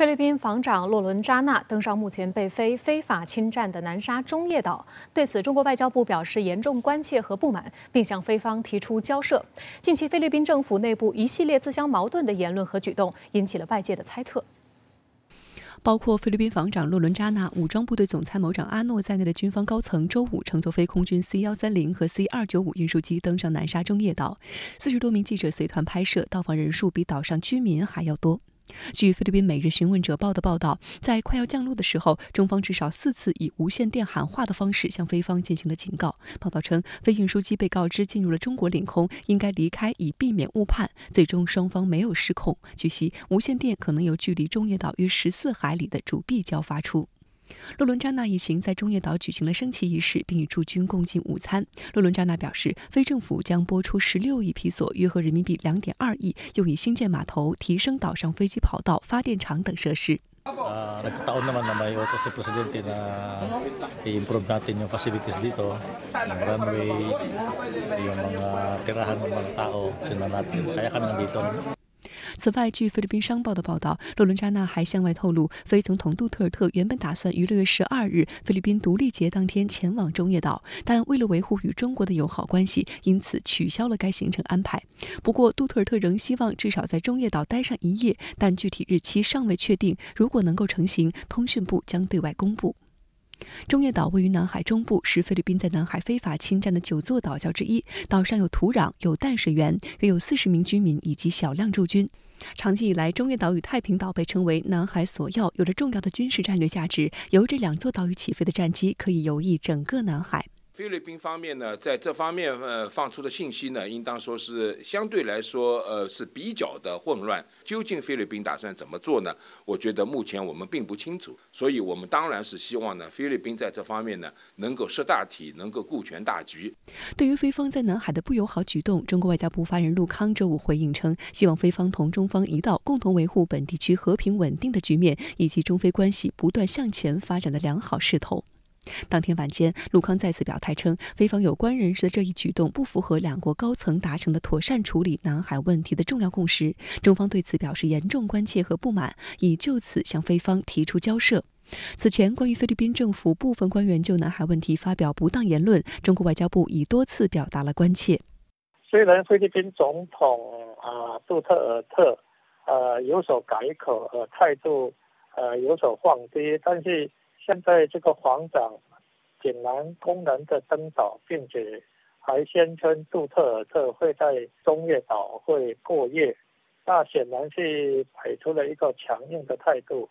菲律宾防长洛伦扎纳登上目前被非非法侵占的南沙中业岛，对此，中国外交部表示严重关切和不满，并向菲方提出交涉。近期菲律宾政府内部一系列自相矛盾的言论和举动，引起了外界的猜测。包括菲律宾防长洛伦扎纳、武装部队总参谋长阿诺在内的军方高层，周五乘坐飞空军 C 幺三零和 C 二九五运输机登上南沙中业岛，四十多名记者随团拍摄，到访人数比岛上居民还要多。据菲律宾《每日询问者报》的报道，在快要降落的时候，中方至少四次以无线电喊话的方式向菲方进行了警告。报道称，飞运输机被告知进入了中国领空，应该离开以避免误判。最终，双方没有失控。据悉，无线电可能由距离中业岛约十四海里的主壁礁发出。洛伦扎纳一行在中业岛举行了升旗仪式，并与驻军共进午餐。洛伦扎纳表示，非政府将拨出十六亿皮索（约合人民币两点二亿），用以新建码头、提升岛上飞机跑道、发电厂等设施。此外，据菲律宾商报的报道，洛伦扎纳还向外透露，菲总统杜特尔特原本打算于六月十二日菲律宾独立节当天前往中业岛，但为了维护与中国的友好关系，因此取消了该行程安排。不过，杜特尔特仍希望至少在中业岛待上一夜，但具体日期尚未确定。如果能够成行，通讯部将对外公布。中业岛位于南海中部，是菲律宾在南海非法侵占的九座岛礁之一。岛上有土壤，有淡水源，约有四十名居民以及小量驻军。长期以来，中业岛与太平岛被称为南海索要，有着重要的军事战略价值。由这两座岛屿起飞的战机可以游弋整个南海。菲律宾方面呢，在这方面呃放出的信息呢，应当说是相对来说呃是比较的混乱。究竟菲律宾打算怎么做呢？我觉得目前我们并不清楚。所以我们当然是希望呢，菲律宾在这方面呢能够识大体，能够顾全大局。对于菲方在南海的不友好举动，中国外交部发言人陆康周五回应称，希望菲方同中方一道，共同维护本地区和平稳定的局面，以及中菲关系不断向前发展的良好势头。当天晚间，陆康再次表态称，菲方有关人士的这一举动不符合两国高层达成的妥善处理南海问题的重要共识。中方对此表示严重关切和不满，已就此向菲方提出交涉。此前，关于菲律宾政府部分官员就南海问题发表不当言论，中国外交部已多次表达了关切。虽然菲律宾总统啊杜特尔特呃有所改口，呃态度呃有所放低，但是。现在这个黄长竟然公然的登岛，并且还宣称杜特尔特会在中越岛会过夜，那显然是摆出了一个强硬的态度。